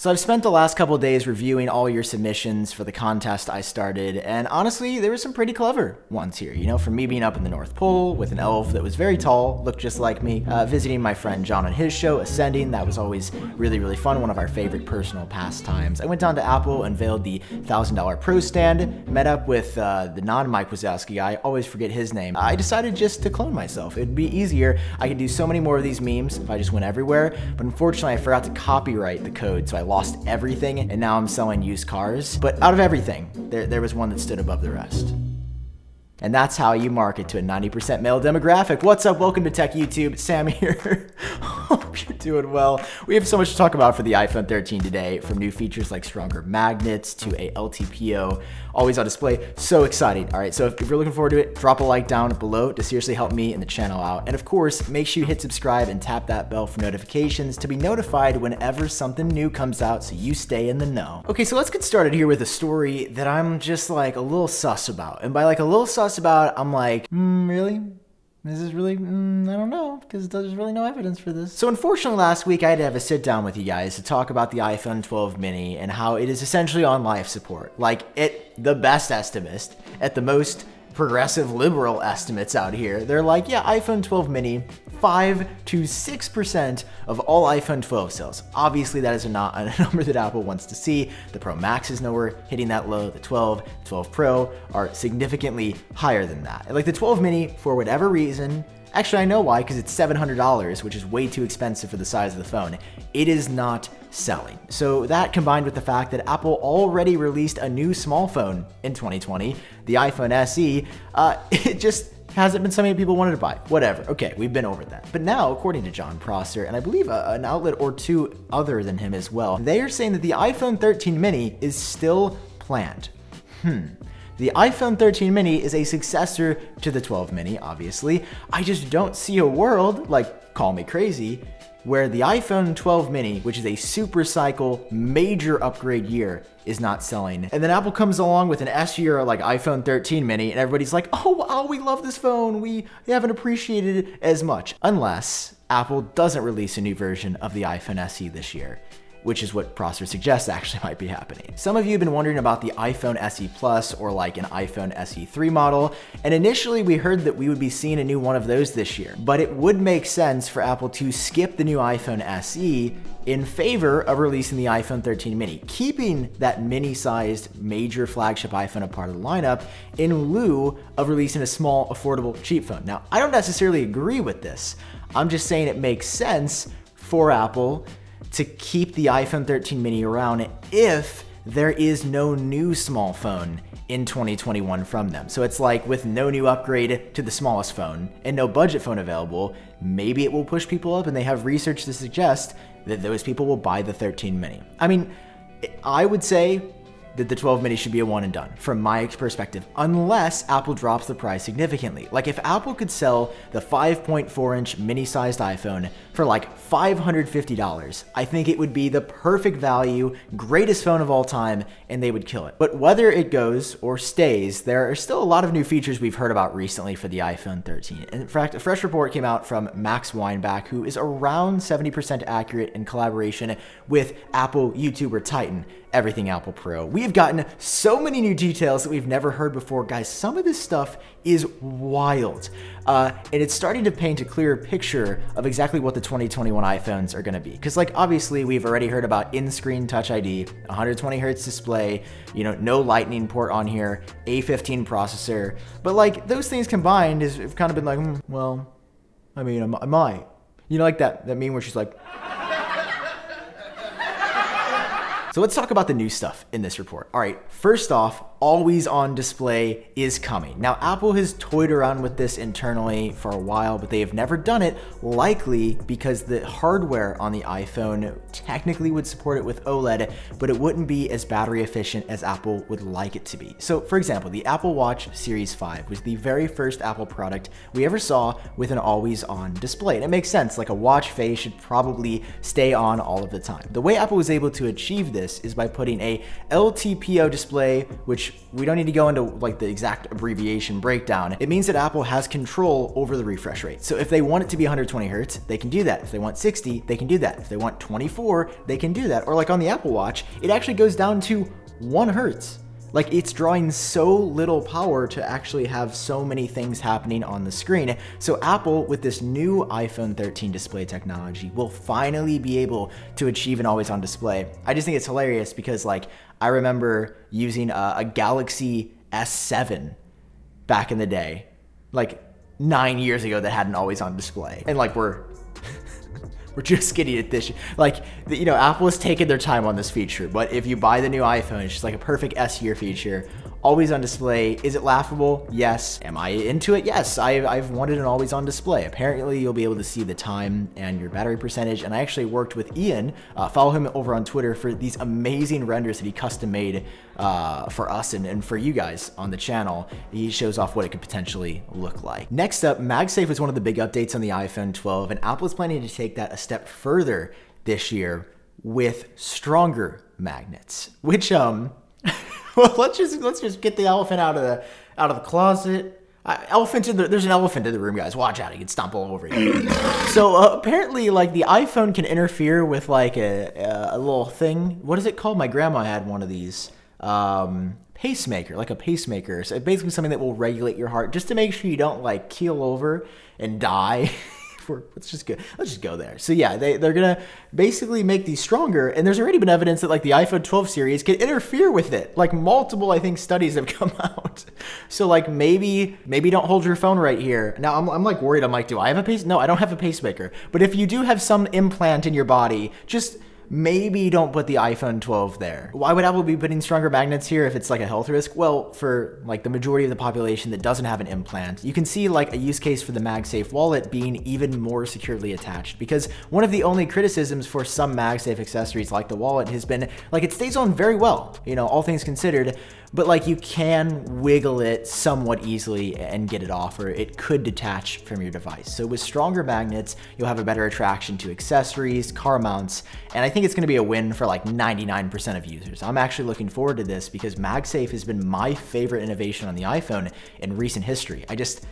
So I've spent the last couple days reviewing all your submissions for the contest I started, and honestly, there were some pretty clever ones here. You know, from me being up in the North Pole with an elf that was very tall, looked just like me, uh, visiting my friend John on his show, Ascending, that was always really, really fun, one of our favorite personal pastimes. I went down to Apple, unveiled the $1,000 Pro stand, met up with uh, the non-Mike Wazowski guy, I always forget his name. I decided just to clone myself. It'd be easier. I could do so many more of these memes if I just went everywhere, but unfortunately I forgot to copyright the code, so I lost everything, and now I'm selling used cars. But out of everything, there, there was one that stood above the rest. And that's how you market to a 90% male demographic. What's up? Welcome to Tech YouTube. Sam here. Hope you're doing well. We have so much to talk about for the iPhone 13 today, from new features like stronger magnets to a LTPO always on display. So exciting. All right, so if, you're looking forward to it, drop a like down below to seriously help me and the channel out. And of course, make sure you hit subscribe and tap that bell for notifications to be notified whenever something new comes out so you stay in the know. Okay, so let's get started here with a story that I'm just like a little sus about. And by like a little sus about, I'm like, mm, really? This is really, mm, I don't know, because there's really no evidence for this. So unfortunately last week I had to have a sit down with you guys to talk about the iPhone 12 mini and how it is essentially on life support. Like, it, the best estimate, at the most progressive liberal estimates out here, they're like, yeah, iPhone 12 mini, 5 to 6% of all iPhone 12 sales. Obviously, that is not a number that Apple wants to see. The Pro Max is nowhere hitting that low. The 12, 12 Pro are significantly higher than that. Like the 12 mini, for whatever reason, Actually, I know why, because it's $700, which is way too expensive for the size of the phone. It is not selling. So that combined with the fact that Apple already released a new small phone in 2020, the iPhone SE, uh, it just hasn't been something people wanted to buy. Whatever. Okay, we've been over that. But now, according to Jon Prosser, and I believe a, an outlet or two other than him as well, they are saying that the iPhone 13 mini is still planned. Hmm. The iPhone 13 mini is a successor to the 12 mini, obviously. I just don't see a world, like, call me crazy, where the iPhone 12 mini, which is a super cycle major upgrade year, is not selling. And then Apple comes along with an S year like iPhone 13 mini, and everybody's like, oh, wow, we love this phone. We haven't appreciated it as much. Unless Apple doesn't release a new version of the iPhone SE this year which is what Prosser suggests actually might be happening. Some of you have been wondering about the iPhone SE Plus or like an iPhone SE3 model, and initially we heard that we would be seeing a new one of those this year, but it would make sense for Apple to skip the new iPhone SE in favor of releasing the iPhone 13 mini, keeping that mini-sized major flagship iPhone a part of the lineup in lieu of releasing a small, affordable, cheap phone. Now, I don't necessarily agree with this. I'm just saying it makes sense for Apple to keep the iPhone 13 mini around if there is no new small phone in 2021 from them. So it's like with no new upgrade to the smallest phone and no budget phone available, maybe it will push people up and they have research to suggest that those people will buy the 13 mini. I mean, I would say that the 12 mini should be a one and done from my perspective, unless Apple drops the price significantly. Like if Apple could sell the 5.4 inch mini sized iPhone for like $550, I think it would be the perfect value, greatest phone of all time, and they would kill it. But whether it goes or stays, there are still a lot of new features we've heard about recently for the iPhone 13. In fact, a fresh report came out from Max Weinbach, who is around 70% accurate in collaboration with Apple YouTuber Titan, Everything Apple Pro. We have gotten so many new details that we've never heard before. Guys, some of this stuff is wild. Uh, and it's starting to paint a clearer picture of exactly what the 2021 iPhones are going to be. Because, like, obviously, we've already heard about in-screen Touch ID, 120 hertz display, you know, no Lightning port on here, A15 processor. But, like, those things combined has kind of been like, hmm, well, I mean, I might. You know, like that, that meme where she's like, so let's talk about the new stuff in this report. All right, first off, always on display is coming. Now, Apple has toyed around with this internally for a while, but they have never done it, likely because the hardware on the iPhone technically would support it with OLED, but it wouldn't be as battery efficient as Apple would like it to be. So, for example, the Apple Watch Series 5 was the very first Apple product we ever saw with an always on display. And it makes sense, like a watch face should probably stay on all of the time. The way Apple was able to achieve this is by putting a LTPO display, which we don't need to go into like the exact abbreviation breakdown. It means that Apple has control over the refresh rate. So if they want it to be 120 hertz, they can do that. If they want 60, they can do that. If they want 24, they can do that. Or like on the Apple Watch, it actually goes down to one hertz. Like it's drawing so little power to actually have so many things happening on the screen. So Apple with this new iPhone 13 display technology will finally be able to achieve an always on display. I just think it's hilarious because like I remember using a, a Galaxy S7 back in the day, like nine years ago that had an always on display. And like we're we're just getting it this. Like, you know, Apple has taken their time on this feature, but if you buy the new iPhone, it's just like a perfect S year feature always on display. Is it laughable? Yes. Am I into it? Yes. I, I've wanted an always on display. Apparently, you'll be able to see the time and your battery percentage. And I actually worked with Ian, uh, follow him over on Twitter for these amazing renders that he custom made uh, for us and, and for you guys on the channel. He shows off what it could potentially look like. Next up, MagSafe is one of the big updates on the iPhone 12, and Apple is planning to take that a step further this year with stronger magnets, which um well, let's just let's just get the elephant out of the out of the closet. Uh, elephant in the there's an elephant in the room, guys. Watch out, he can stomp all over you. so uh, apparently, like the iPhone can interfere with like a, a, a little thing. What is it called? My grandma had one of these. Um, pacemaker, like a pacemaker. So basically something that will regulate your heart just to make sure you don't like keel over and die. let's just go let's just go there. So yeah, they they're gonna basically make these stronger, and there's already been evidence that like the iPhone 12 series can interfere with it. Like multiple, I think, studies have come out. So like maybe maybe don't hold your phone right here. Now I'm I'm like worried. I'm like, do I have a pace? No, I don't have a pacemaker. But if you do have some implant in your body, just maybe don't put the iPhone 12 there. Why would Apple be putting stronger magnets here if it's like a health risk? Well, for like the majority of the population that doesn't have an implant, you can see like a use case for the MagSafe wallet being even more securely attached because one of the only criticisms for some MagSafe accessories like the wallet has been like it stays on very well, you know, all things considered, but like you can wiggle it somewhat easily and get it off or it could detach from your device. So with stronger magnets, you'll have a better attraction to accessories, car mounts, and I think it's gonna be a win for like 99% of users. I'm actually looking forward to this because MagSafe has been my favorite innovation on the iPhone in recent history. I just,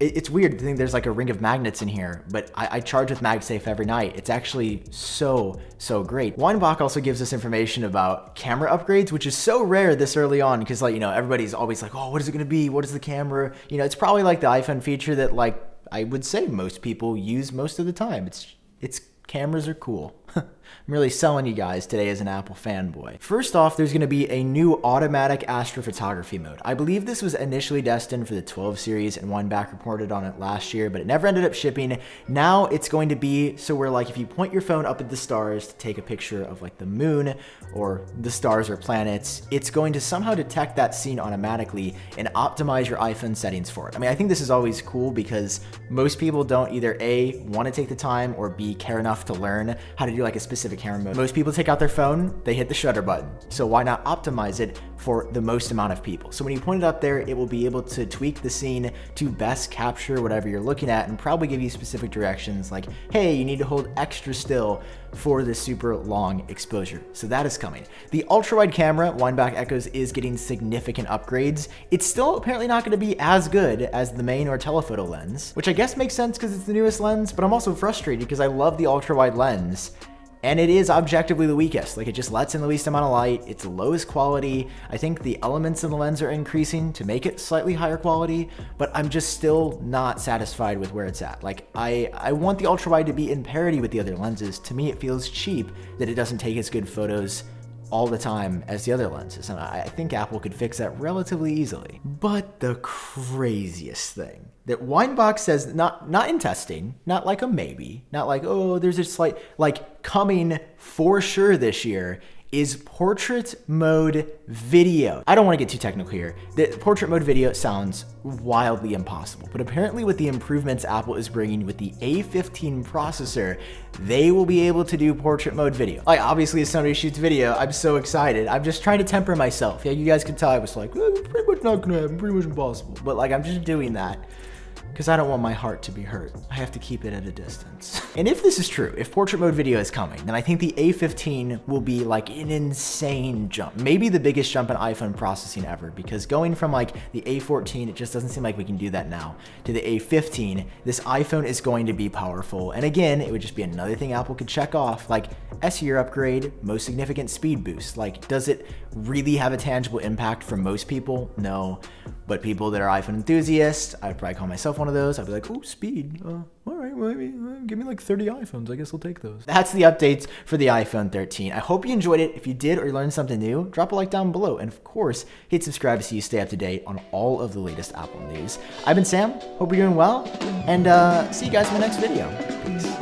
it's weird to think there's like a ring of magnets in here, but I, I, charge with MagSafe every night. It's actually so, so great. Weinbach also gives us information about camera upgrades, which is so rare this early on because like, you know, everybody's always like, oh, what is it gonna be? What is the camera? You know, it's probably like the iPhone feature that like, I would say most people use most of the time. It's, it's cameras are cool. I'm really selling you guys today as an Apple fanboy. First off, there's to be a new automatic astrophotography mode. I believe this was initially destined for the 12 series and Weinbach reported on it last year, but it never ended up shipping. Now it's going to be so where like if you point your phone up at the stars to take a picture of like the moon or the stars or planets, it's going to somehow detect that scene automatically and optimize your iPhone settings for it. I mean, I think this is always cool because most people don't either A, want to take the time or B, care enough to learn how to do like a specific camera mode. Most people take out their phone, they hit the shutter button. So why not optimize it for the most amount of people? So when you point it up there, it will be able to tweak the scene to best capture whatever you're looking at and probably give you specific directions like, hey, you need to hold extra still for this super long exposure. So that is coming. The ultra wide camera, Weinbach Echoes, is getting significant upgrades. It's still apparently not going to be as good as the main or telephoto lens, which I guess makes sense because it's the newest lens, but I'm also frustrated because I love the ultra wide lens and it is objectively the weakest. Like it just lets in the least amount of light. It's the lowest quality. I think the elements in the lens are increasing to make it slightly higher quality, but I'm just still not satisfied with where it's at. Like I, I want the ultra wide to be in parity with the other lenses. To me, it feels cheap that it doesn't take as good photos all the time as the other lenses, and I think Apple could fix that relatively easily. But the craziest thing that Weinbach says, not not in testing, not like a maybe, not like oh there's a slight like coming for sure this year, is portrait mode video. I don't want to get too technical here. The portrait mode video sounds wildly impossible, but apparently with the improvements Apple is bringing with the A15 processor, they will be able to do portrait mode video. Like obviously as somebody shoots video, I'm so excited. I'm just trying to temper myself. Yeah, you guys can tell I was like, eh, pretty much not gonna happen, pretty much impossible. But like I'm just doing that because I don't want my heart to be hurt. I have to keep it at a distance. and if this is true, if portrait mode video is coming, then I think the A15 will be like an insane jump. Maybe the biggest jump in iPhone processing ever, because going from like the A14, it just doesn't seem like we can do that now, to the A15, this iPhone is going to be powerful. And again, it would just be another thing Apple could check off, like S year upgrade, most significant speed boost. Like, does it really have a tangible impact for most people? No. But people that are iPhone enthusiasts, I'd probably call myself one of those. I'd be like, ooh, speed. Uh, all right, well, maybe uh, give me like 30 iPhones. I guess I'll take those. That's the updates for the iPhone 13. I hope you enjoyed it. If you did or you learned something new, drop a like down below. And of course, hit subscribe so you stay up to date on all of the latest Apple news. I've been Sam. Hope you're doing well. And uh, see you guys in the next video. Peace.